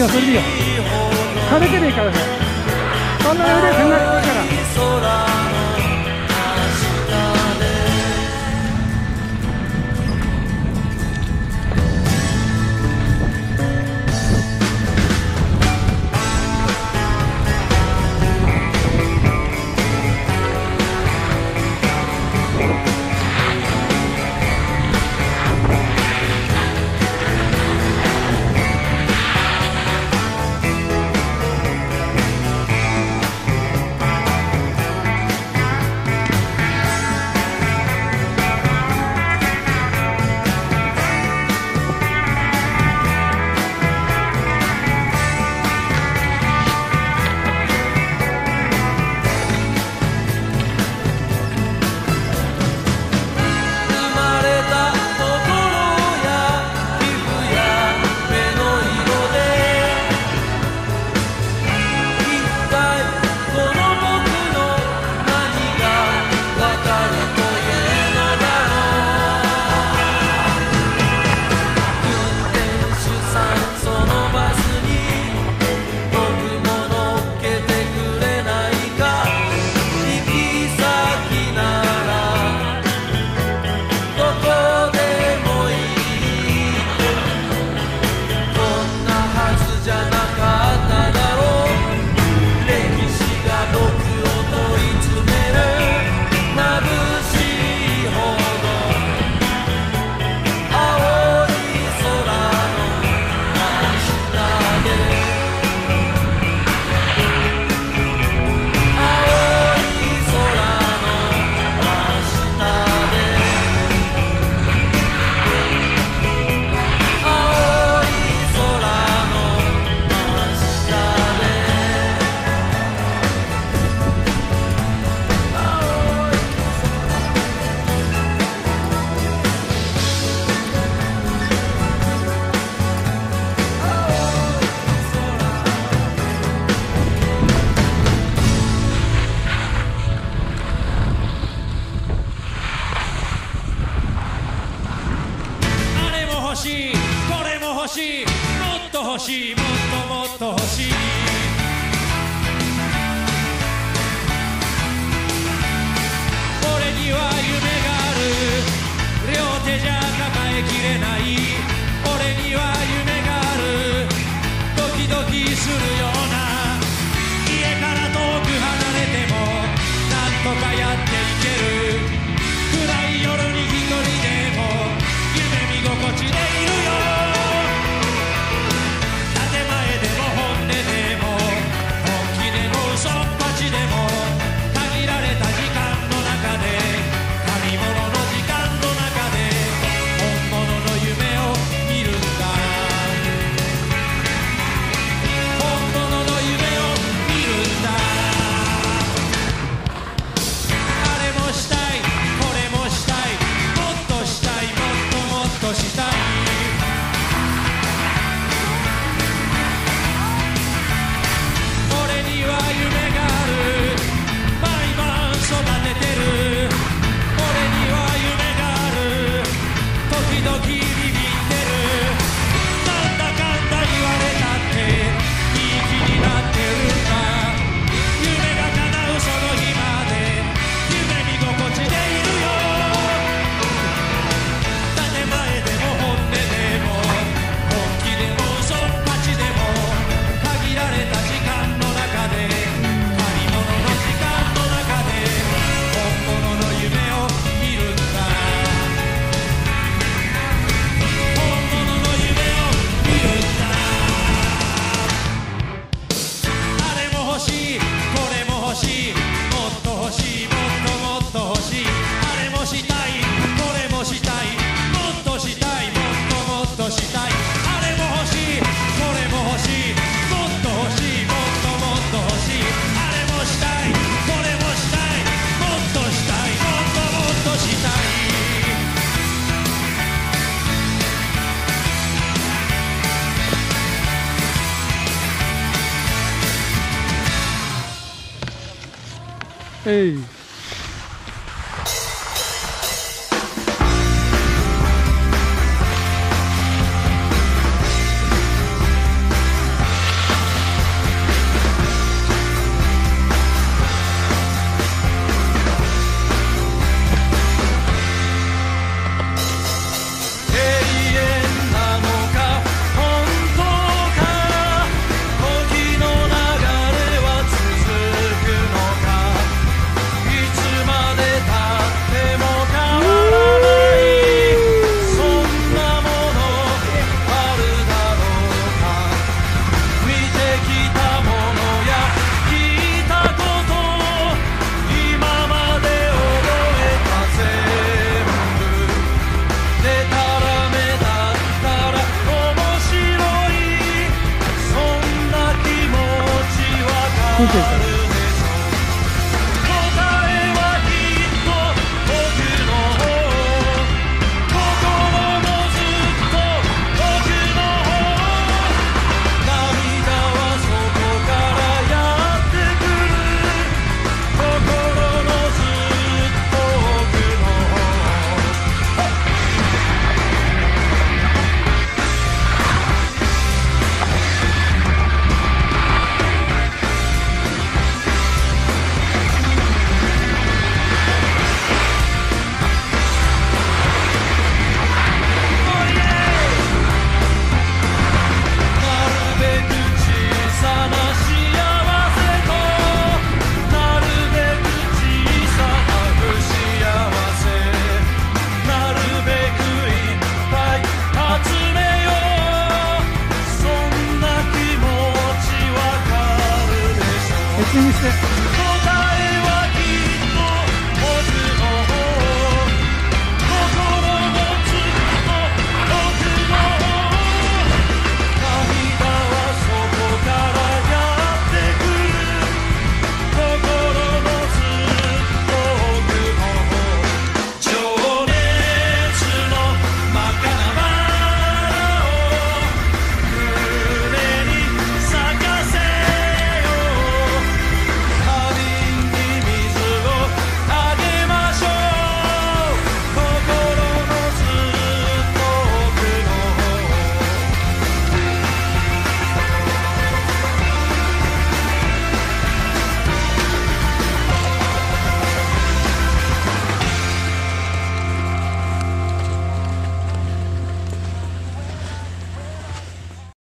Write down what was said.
よそれでいいよ。ねえからね。手じゃ抱えきれない。Ei! うそんな気持ちわかるでしょうエッチングして